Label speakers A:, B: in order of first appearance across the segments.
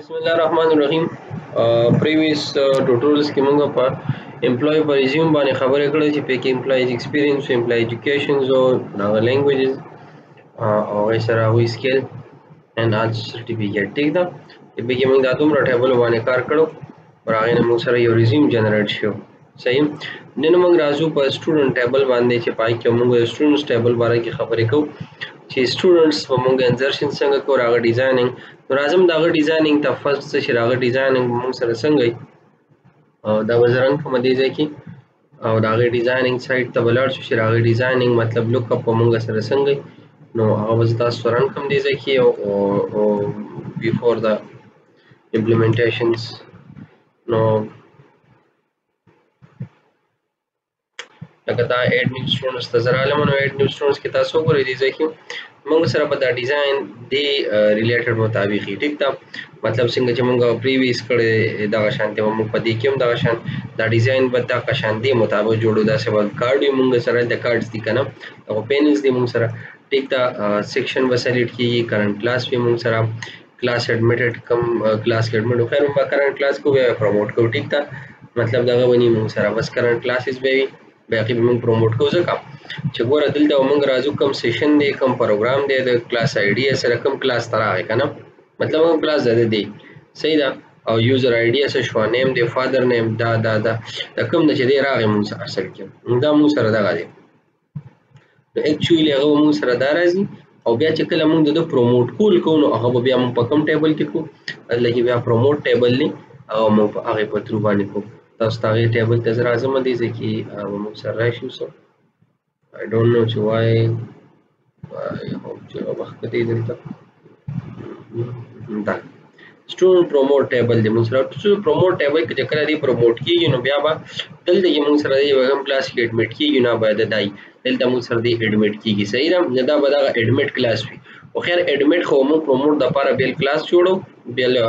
A: بسم الله الرحمن الرحیم پریویس ټوټورلز کې موږ په امپلای پر ریزیوم باندې خبرې کړې چې پکې امپلایز ایکسپیرینس او امپلای ایجوکیشنز او هغه لینګویجز او هغه سره هغوی سکیل اینډ آل سرټیفیکیټ ټیک ده پکې موږ دا دومره ټیبل باندې کار کړو پر هغې نه موږ سره یو ریزیوم جنریټ شو صحیح نن موږ راځو په سټوډنټ ټیبل باندې چې پای کې موږ سټوډنټس ټیبل باره کې خبرې کوو چې سټوډنټس په موږ انزرشن څنګه کو راغ ډیزاینینګ نو راځم دا غ ډیزاینینګ ته فرست څه چې راغ ډیزاینینګ موږ سره څنګه او دا وزرنګ کوم دی ځای کې او دا غ ډیزاینینګ سایت ته بلار شو چې راغ ډیزاینینګ مطلب لوک اپ موږ سره څنګه نو هغه وز تاسو رن کوم دی ځای کې او او بیفور دا امپلیمنټیشنز نو لکه دا اډ نیو سټوډنټس ته زرا لمنو اډ نیو سټوډنټس کې تاسو ګورئ دي ځکه موږ سره په دا ډیزاین دی ریلیټډ مطابق ټیک دا مطلب څنګه چې موږ پریویس کړي دا شان ته موږ په دې کې هم دا شان دا ډیزاین به دا قشان دی مطابق جوړو دا سبا کارډ موږ سره د کارډز دي کنه او پینلز دي موږ سره ټیک دا سیکشن به سلیکټ کیږي کرنٹ کلاس به موږ سره کلاس ایډمیټډ کم کلاس کې ایډمیټ خو موږ کرنټ کلاس کو بیا پروموټ کو ټیک تا مطلب دا غوونی موږ سره بس کرنټ کلاسز به وي بیا کې موږ پروموټ کو ځکه چې ګوره دلته موږ راځو کم سیشن دی کم پروګرام دی د کلاس ایډي سره کم کلاس تراغه کنه مطلب هغه کلاس ده دی صحیح ده او یوزر ایډي سره شو نیم دی فادر نیم دا دا دا د کوم نه چې دی راغی مون سره اصل کې دا مون سره دغه دی نو اکچولی هغه به موږ سره دا راځي او بیا چې کله موږ د ده پروموټ کول کوو نو هغه به بیا موږ په کوم ټیبل کې کوو دلته کې بیا پروموټ ټیبل دی او موږ په هغې په ترو باندې کوو تاسو ته هغې ټیبل ته زه راځم دې ځای کې به موږ سره راشو سو I don't know چې وایي I hope چې وخت دې دلته ډن سټور پروموټ ټیبل دی موږ سره سټور پروموټ ټیبل کې چې کله دی پروموټ کیږي نو بیا به دلته کې موږ سره دی وګم کلاس کې اډمیټ کیږي نه باید دای دلته موږ سره دی اډمیټ کیږي صحیح ده نه دا به دا اډمیټ کلاس وي او خیر اډمیټ خو موږ پروموټ د لپاره بیل کلاس جوړو بیل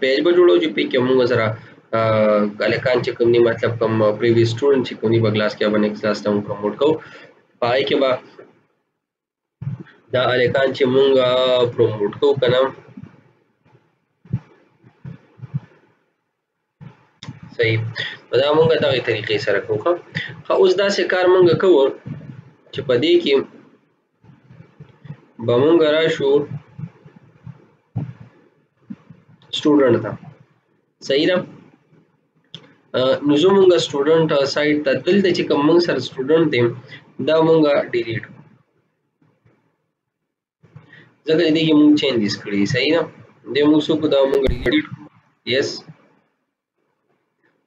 A: پیج به جوړو چې پې کې موږ سره الکان چې کوم دی مطلب کوم پریوی سټوډنټ چې کوم دی په کلاس کې باندې کلاس ته موږ پروموټ کوو پای کې به دا الکان چې مونږه پروموټ کو کنه صحیح دا مونږه دغه طریقې سره کوو ښه اوس دا سه کار مونږه کوو چې په دې کې به مونږ راشو سټوډنټ ته صحیح ده نو زمونږ سټوډنټ سایت ته دلته چې کوم مونږ سره سټوډنټ دی دا مونږه ډیلیټ ځکه دې کې مونږ چینجز کړی صحیح ده د مونږ سو کو دا مونږ ډیلیټ یس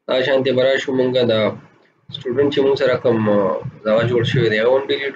A: دا شانته برا شو مونږه دا سټوډنټ چې مونږ سره کوم دا جوړ شوی دی هغه هم ډیلیټ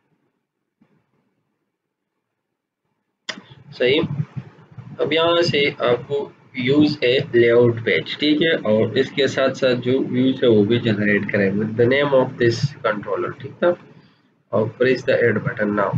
A: सही अब यहाँ से आपको यूज है लेआउट पेज ठीक है और इसके साथ साथ जो व्यूज है वो भी जनरेट करें with the name of this controller ठीक था और press the add button now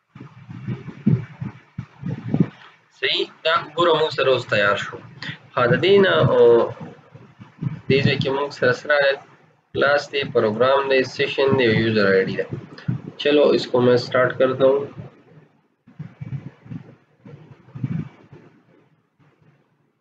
A: صحیح دا ګوره موږ سره اوس تیار شو ها د دې نه دې ځای کې موږ سره سره کلاس دی پروګرام دی سیشن دی او یوزر آی ډي ده چلو اس کو میں اسٹارټ کرتا ہوں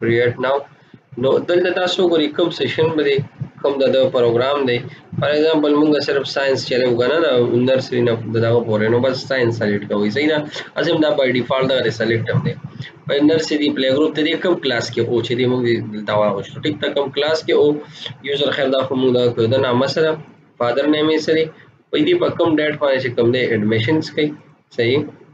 A: کریټ ناو نو دلته تاسو ګوري کوم سیشن باندې کوم د پروګرام دی فار ایگزامپل موږ صرف ساينس چلو غواړو نه نرسري نه دغه پورې نو بس ساينس سلیکټ کوي صحیح نه ازم دا بای ډیفالت دا سلیکټ هم دی په نرسري پلی ګروپ ته دې کوم کلاس کې او چې دې موږ دلته واغشتو ټیک تا کوم کلاس کې او یوزر خیر دا خو موږ د نامه سره فادر نیم یې سره په دې په کوم ډیټ باندې چې کوم دی اډمیشنز کوي صحیح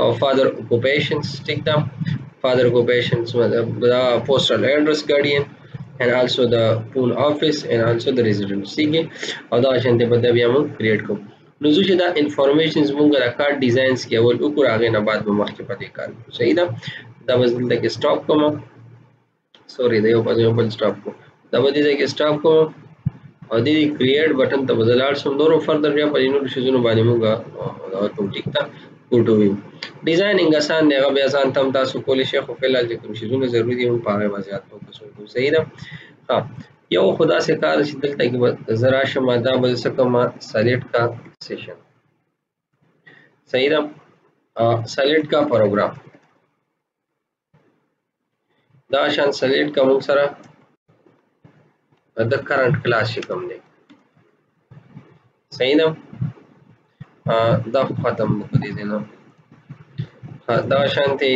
A: او فادر اوکوپیشنز ټیک دا فادر اوکوپیشنز دا پوسټل ایډرس ګارډین and also the pool office and also the residence ٹھیک او دا شان ته بده بیا موږ کریټ کوو نو زه چې دا انفارمیشنز موږ را کار ډیزاینز کې اول وکړو هغه نه بعد به مخکې پدې کار صحیح ده دا وزن ته کې سټاپ کوم سوري دا یو په یو بل سټاپ کو دا به دې ځای کې سټاپ کو او دې کریټ بټن ته به لاړ شم نورو فردر بیا په نورو شیزونو باندې موږ دا کوم ټیک ته کوټو ویو ډیزاینینګ آسان دی هغه بیا ځان تم تاسو کولی شئ خو فلحال چې کوم شیزونه ضروري دي موږ په هغې به زیات فوکس وکړو صحیح ده ها یو خو داسې کار چې دلته کې به زه راشم دا به زه څه کوم سلیکټ کا سیشن صحیح ده سلیکټ کا پروګرام دا شان سلیکټ کوم سره د کرنٹ کلاس چې کوم دی صحیح ده دا ختم وکړو دې ځای نه دا شان دی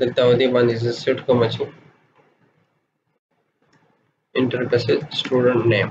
A: دلته ودې باندې زه سیټ کوم چې انټر پسې سټوډنټ نیم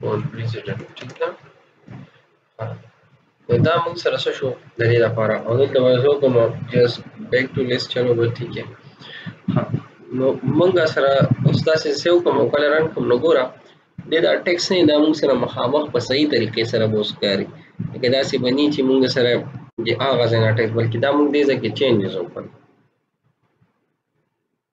A: ټول پریزیډنټ ټیک ده نو دا موږ سره څه شو د دې لپاره او دلته به زه کوم جس بیک ټو لیست چلو به ټیک ہے نو موږ سره اوس تاسو سیو کوم او کله رن کوم نو ګوره د دا ټیکس نه دا موږ سره مخامخ په صحیح طریقې سره بوس کاری لکه دا سی بنی چې موږ سره د هغه ځای نه ټیکس بلکې دا موږ دې ځکه چینجز وکړو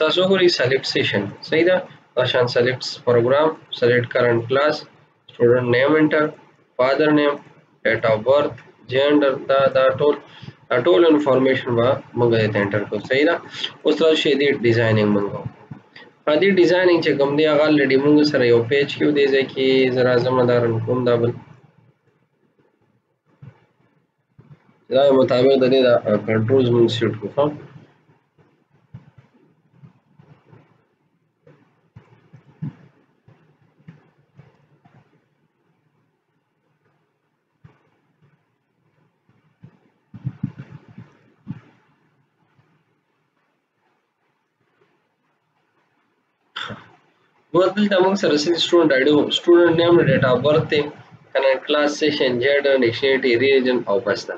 A: تاسو غوړي سلیکټ سیشن صحیح ده راشان سلیکټس پروګرام سلیکټ کرنٹ کلاس سټوډنټ نیم انټر فادر نیم ډیټ اف برث جندر دا دا ټول دا ټول انفارمیشن به موږ یې انټر کوو صحیح ده اوس تاسو شې دې ډیزاینینګ موږ په دې ډیزاینینګ چې کوم دی هغه لډي موږ سره یو پیج کې دی ځکه زرا زمدارن کوم دا بل دا مطابق د دې دا کنټرولز مونږ سیټ کوو ښه اوس دلته موږ سره سي سټوډنټ اډو سټوډنټ نیم ډیټ اف برث ته کنه کلاس سیشن جنډر نیشنیټی ریجن او بس دا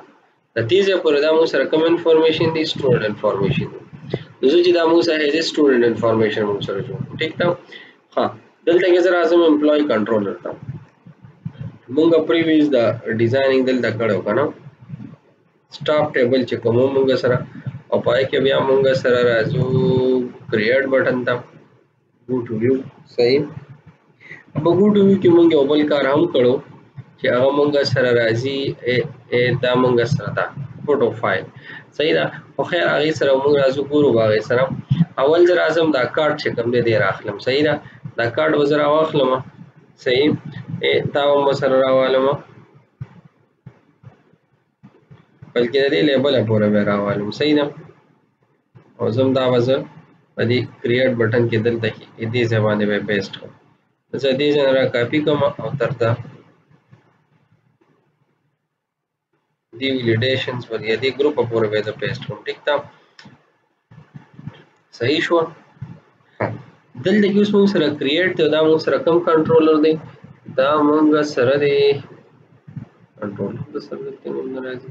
A: د تیزه پر دا موږ سره کوم انفارمیشن دی سټوډنټ انفارمیشن دی نو زه چې دا موږ سره هیز سټوډنټ انفارمیشن موږ سره جوړ ټیک تا ها دلته کې زه راځم امپلوي کنټرولر ته موږ پریویس دا ډیزاینینګ دلته کړو کنه سټاف ټیبل چې کوم موږ سره او پای کې بیا موږ سره راځو کریټ بٹن ته ګو ټو ویو صحیح په ګو ټو ویو کې موږ یو بل کار هم کړو چې هغه موږ سره راځي دا موږ سره دا فوټو فایل صحیح ده خو خیر هغه سره موږ راځو ګورو هغه سره اول زه راځم دا کارت چې کوم دی راخلم صحیح ده دا کارت وزر واخلم صحیح دا هم سره راوالم بلکې د دې لیبله پورې به راوالم صحیح ده او زم دا به زه په دې کریټ بټن کې دلته کې دې ځای باندې به پیسټ کړم زه دې ځای را کاپي کوم او تر دا دې ولیډیشنز ور یا دې ګروپ پورې به زه پیسټ کوم ټیک ده صحیح شو دلته کې اوس موږ سره کریټ دی دا موږ سره کم کنټرولر دی دا موږ سره دی کنټرول د سرویس کې موږ راځي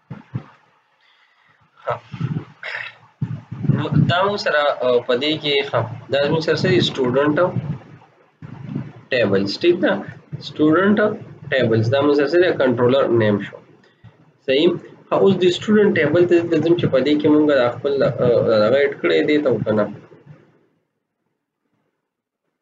A: دا مو سره په دې کې ښه دا مو سره سره سټوډنټ ټیبلز ټیک ده سټوډنټ ټیبلز دا مو سره سره کنټرولر نیم شو صحیح اوس د سټوډنټ ټیبل ته د زم چې په دې کې مونږ خپل هغه اډ کړې دي ته وکنه